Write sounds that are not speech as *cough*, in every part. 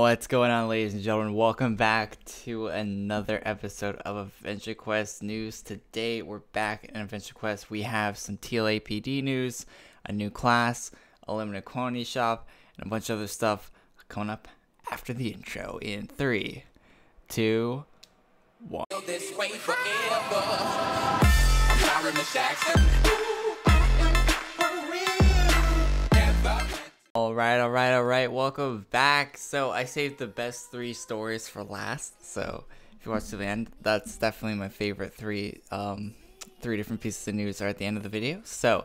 What's going on, ladies and gentlemen? Welcome back to another episode of Adventure Quest news. Today, we're back in Adventure Quest. We have some TLAPD news, a new class, a limited quantity shop, and a bunch of other stuff coming up after the intro in three, two, one. Right, all right, all right. Welcome back. So I saved the best three stories for last. So if you watch to the end, that's definitely my favorite three. Um, three different pieces of news are at the end of the video. So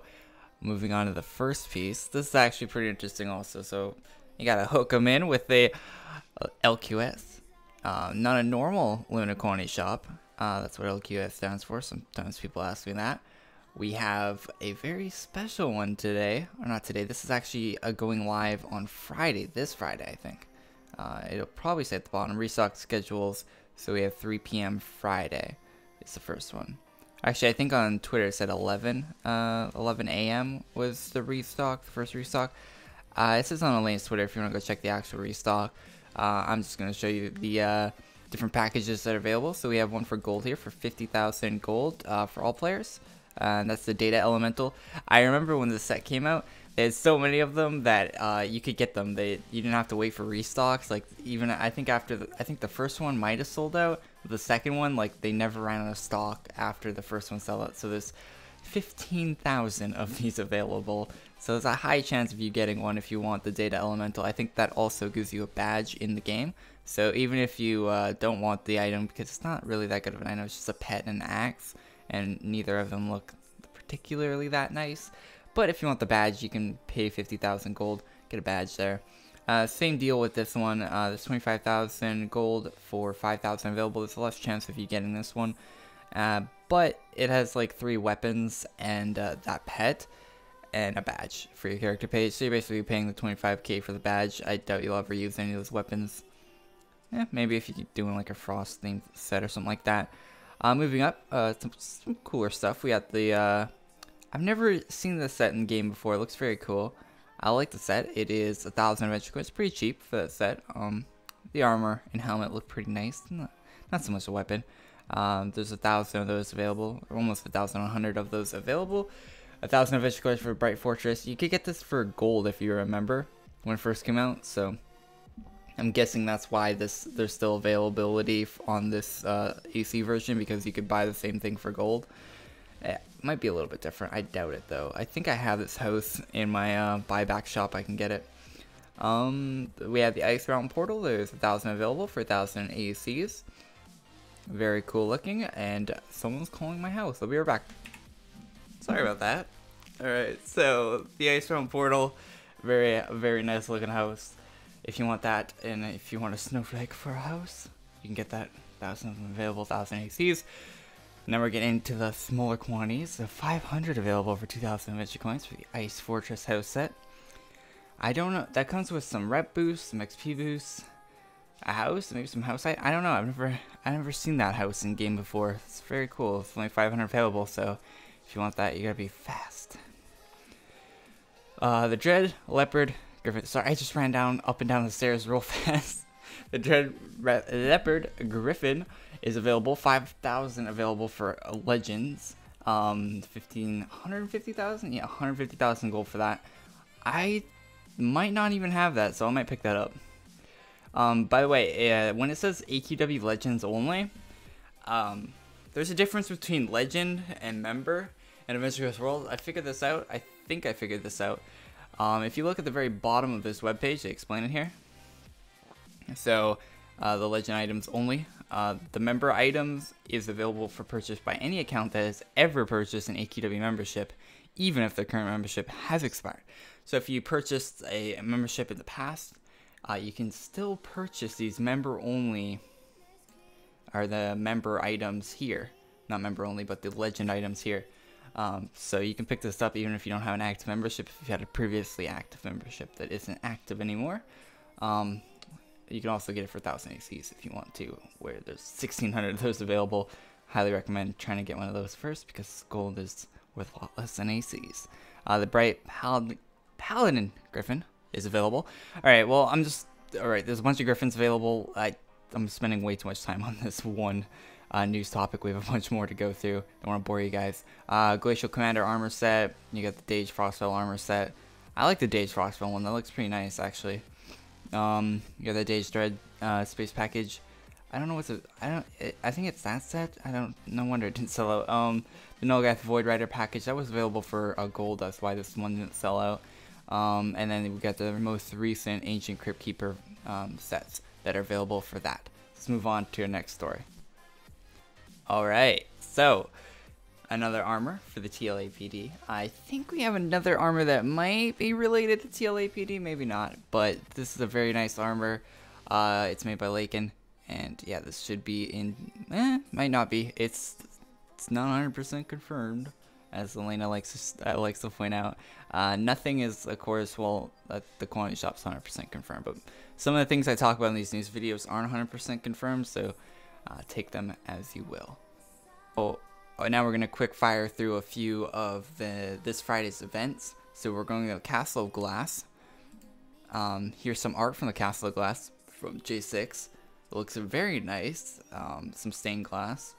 moving on to the first piece. This is actually pretty interesting, also. So you gotta hook them in with a uh, LQS, uh, not a normal Luna shop. Uh, that's what LQS stands for. Sometimes people ask me that we have a very special one today. Or not today, this is actually uh, going live on Friday, this Friday, I think. Uh, it'll probably say at the bottom, restock schedules. So we have 3 p.m. Friday. It's the first one. Actually, I think on Twitter it said 11, uh, 11 a.m. was the restock, the first restock. Uh, it says on Elaine's Twitter if you want to go check the actual restock. Uh, I'm just going to show you the uh, different packages that are available. So we have one for gold here for 50,000 gold uh, for all players and that's the data elemental. I remember when the set came out, there's so many of them that uh, you could get them. They you didn't have to wait for restocks. Like even I think after the, I think the first one might have sold out. The second one like they never ran out of stock after the first one sold out. So there's 15,000 of *laughs* these available. So there's a high chance of you getting one if you want the data elemental. I think that also gives you a badge in the game. So even if you uh, don't want the item because it's not really that good of an item, it's just a pet and an axe and neither of them look particularly that nice. But if you want the badge, you can pay 50,000 gold, get a badge there. Uh, same deal with this one. Uh, there's 25,000 gold for 5,000 available. There's less chance of you getting this one. Uh, but it has like three weapons and uh, that pet and a badge for your character page. So you're basically paying the 25k for the badge. I doubt you'll ever use any of those weapons. Yeah, maybe if you're doing like a frost themed set or something like that. Uh, moving up, uh, some, some, cooler stuff. We got the, uh, I've never seen this set in game before. It looks very cool. I like the set. It is a thousand adventure coins. Pretty cheap for that set. Um, the armor and helmet look pretty nice. Not, not so much a weapon. Um, there's a thousand of those available, almost a thousand, one hundred of those available. A thousand adventure coins for Bright Fortress. You could get this for gold if you remember when it first came out. So I'm guessing that's why this there's still availability on this uh, AC version because you could buy the same thing for gold. It eh, might be a little bit different. I doubt it though. I think I have this house in my uh, buyback shop. I can get it. Um, we have the Ice Mountain Portal. There's a thousand available for a thousand ACs. Very cool looking. And someone's calling my house. I'll be right back. Sorry about that. Alright, so the Ice Mountain Portal. Very, very nice looking house if you want that, and if you want a snowflake for a house, you can get that. Thousand available, thousand ACs. Now we're getting into the smaller quantities. The 500 available for 2,000 Adventure Coins for the Ice Fortress house set. I don't know. That comes with some rep boosts, some XP boosts, a house, maybe some house. I, I don't know. I've never I've never seen that house in game before. It's very cool. It's only 500 available, so if you want that, you gotta be fast. Uh, the Dread Leopard Griffin. Sorry, I just ran down up and down the stairs real *laughs* fast. the Dread Leopard Griffin is available. 5,000 available for Legends. Um, 15, 150,000? Yeah, 150,000 gold for that. I might not even have that, so I might pick that up. Um, by the way, uh, when it says AQW Legends only, um, there's a difference between Legend and Member in Quest World. I figured this out. I think I figured this out. Um, if you look at the very bottom of this webpage, they explain it here. So uh, the legend items only. Uh, the member items is available for purchase by any account that has ever purchased an AQW membership, even if their current membership has expired. So if you purchased a membership in the past, uh, you can still purchase these member only, or the member items here. Not member only, but the legend items here. Um, so you can pick this up even if you don't have an active membership, if you had a previously active membership that isn't active anymore. Um, you can also get it for 1000 ACs if you want to, where there's 1600 of those available. Highly recommend trying to get one of those first because gold is worth a lot less than ACs. Uh, the Bright Paladin, Paladin Griffin is available. Alright, well, I'm just all right, there's a bunch of Griffins available. I I'm spending way too much time on this *laughs* one uh, news topic. We have a bunch more to go through. Don't want to bore you guys. Uh, Glacial Commander armor set. You got the Dage Frostfell armor set. I like the Dage Frostfell one. That looks pretty nice, actually. Um, you got the Dage Dread uh, space package. I don't know what's I don't, it, I think it's that set. I don't, no wonder it didn't sell out. Um, the Nulgath Void Rider package, that was available for a gold. That's why this one didn't sell out. Um, and then we got the most recent Ancient Crypt Keeper um, sets that are available for that. Let's move on to our next story. Alright, so another armor for the TLAPD. I think we have another armor that might be related to TLAPD, maybe not, but this is a very nice armor. Uh, it's made by Laken, and yeah, this should be in, eh, might not be. It's it's not 100% confirmed, as Alina likes to, uh, likes to point out. Uh, nothing is, of course, well, the quantity shop's 100% confirmed, but some of the things I talk about in these news videos aren't 100% confirmed, so uh, take them as you will. Oh, oh, now we're gonna quick fire through a few of the this Friday's events. So we're going to Castle of Glass. Um, here's some art from the Castle of Glass from J6. It looks very nice. Um, some stained glass.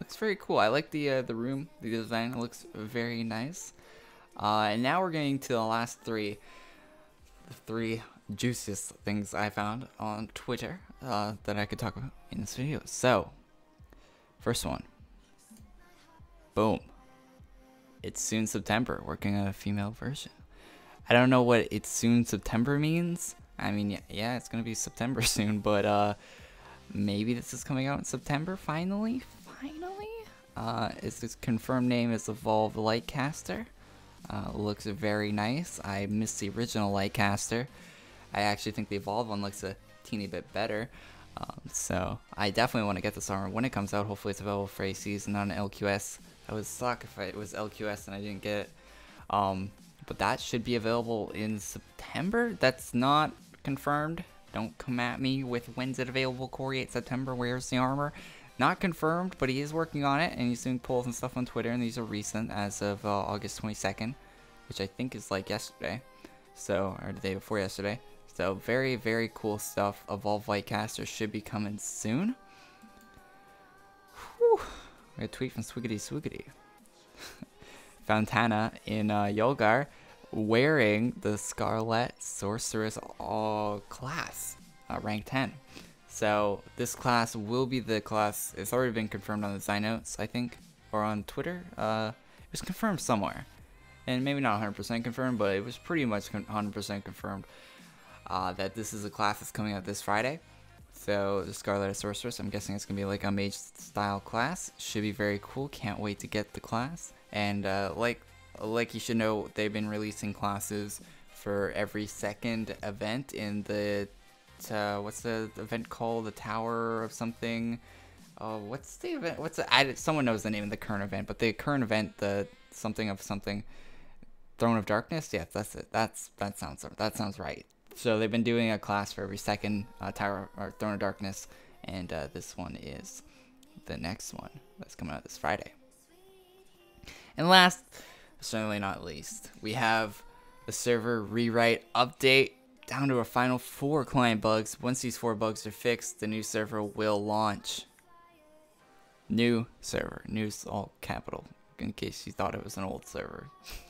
Looks very cool. I like the uh, the room, the design. It looks very nice. Uh, and now we're getting to the last three, the three juiciest things I found on Twitter uh, that I could talk about in this video. So, first one. Boom. It's soon September, working on a female version. I don't know what it's soon September means. I mean, yeah, yeah it's gonna be September *laughs* soon, but uh, maybe this is coming out in September finally. Finally, uh, its confirmed name is Evolved Lightcaster. Uh, looks very nice. I miss the original Lightcaster. I actually think the Evolved one looks a teeny bit better. Um, so I definitely want to get this armor when it comes out. Hopefully it's available for and not an LQS. That would suck if it was LQS and I didn't get it. Um, but that should be available in September. That's not confirmed. Don't come at me with when's it available, Korey, 8 September, where's the armor? Not confirmed, but he is working on it, and he's doing polls and stuff on Twitter, and these are recent as of uh, August 22nd, which I think is like yesterday, so, or the day before yesterday. So, very, very cool stuff. Evolve Lightcaster should be coming soon. Whew. A tweet from Swiggity Swiggity. *laughs* Fontana in uh, Yulgar wearing the Scarlet Sorceress all class, uh, rank 10. So this class will be the class, it's already been confirmed on the Zynotes, I think, or on Twitter. Uh, it was confirmed somewhere. And maybe not 100% confirmed, but it was pretty much 100% confirmed uh, that this is a class that's coming out this Friday. So the Scarlet Sorceress, I'm guessing it's gonna be like a mage style class. Should be very cool. Can't wait to get the class. And uh, like like you should know, they've been releasing classes for every second event in the uh, what's the event called? The Tower of something. Oh, what's the event? What's the? I, someone knows the name of the current event, but the current event, the something of something, Throne of Darkness. Yes, that's it. That's that sounds that sounds right. So they've been doing a class for every second uh, Tower or Throne of Darkness, and uh, this one is the next one that's coming out this Friday. And last, certainly not least, we have the server rewrite update down to our final four client bugs. Once these four bugs are fixed, the new server will launch. New server. News all capital, in case you thought it was an old server. *laughs*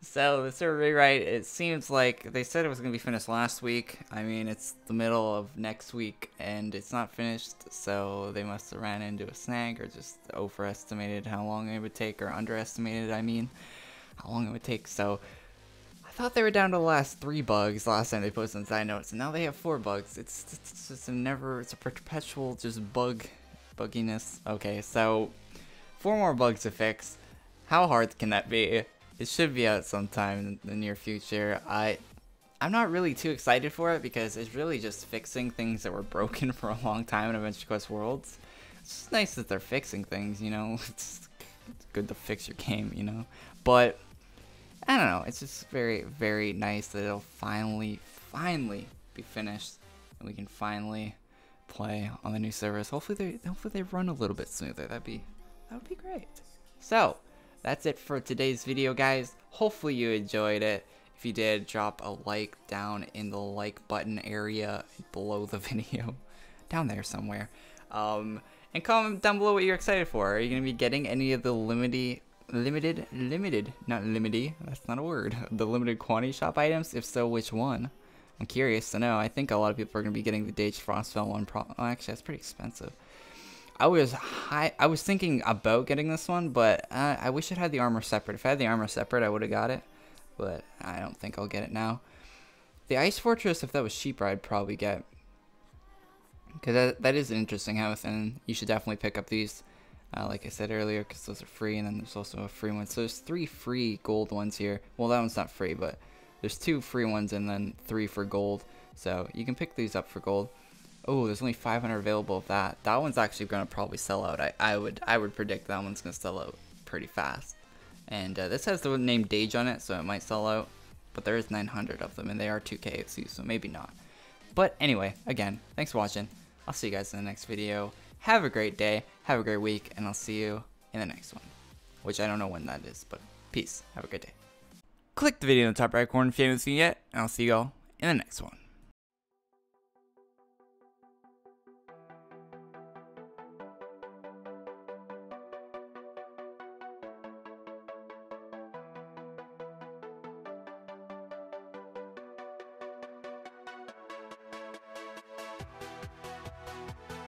so the server rewrite, it seems like they said it was going to be finished last week. I mean, it's the middle of next week and it's not finished, so they must have ran into a snag or just overestimated how long it would take or underestimated, I mean, how long it would take. So I thought they were down to the last three bugs last time they posted on side notes, and now they have four bugs. It's, it's just a never, it's a perpetual just bug, bugginess. Okay, so four more bugs to fix. How hard can that be? It should be out sometime in the near future. I, I'm not really too excited for it because it's really just fixing things that were broken *laughs* for a long time in Adventure Quest Worlds. It's just nice that they're fixing things, you know. It's, *laughs* it's good to fix your game, you know. But I don't know. It's just very, very nice that it'll finally, finally be finished, and we can finally play on the new servers. Hopefully they, hopefully they run a little bit smoother. That'd be, that would be great. So that's it for today's video, guys. Hopefully you enjoyed it. If you did, drop a like down in the like button area below the *laughs* video. down there somewhere. Um, and comment down below what you're excited for. Are you going to be getting any of the limited, limited, limited, not limited, that's not a word, *laughs* the limited quantity shop items? If so, which one? I'm curious to know. I think a lot of people are going to be getting the Dage Frostfell one. Pro actually, that's pretty expensive. I was high. I was thinking about getting this one, but I wish it had the armor separate. If I had the armor separate, I would have got it, but I don't think I'll get it now. The Ice Fortress, if that was cheaper, I'd probably get. Because that, that is an interesting house, and you should definitely pick up these, uh, like I said earlier, because those are free, and then there's also a free one. So there's three free gold ones here. Well, that one's not free, but there's two free ones and then three for gold. So you can pick these up for gold. Oh, there's only 500 available of that. That one's actually going to probably sell out. I, I would I would predict that one's going to sell out pretty fast. And uh, this has the name Dage on it, so it might sell out. But there is 900 of them, and they are 2k so maybe not. But anyway, again, thanks for watching. I'll see you guys in the next video. Have a great day, have a great week, and I'll see you in the next one. Which I don't know when that is, but peace. Have a good day. Click the video in the top right corner if you haven't seen it yet, and I'll see you all in the next one.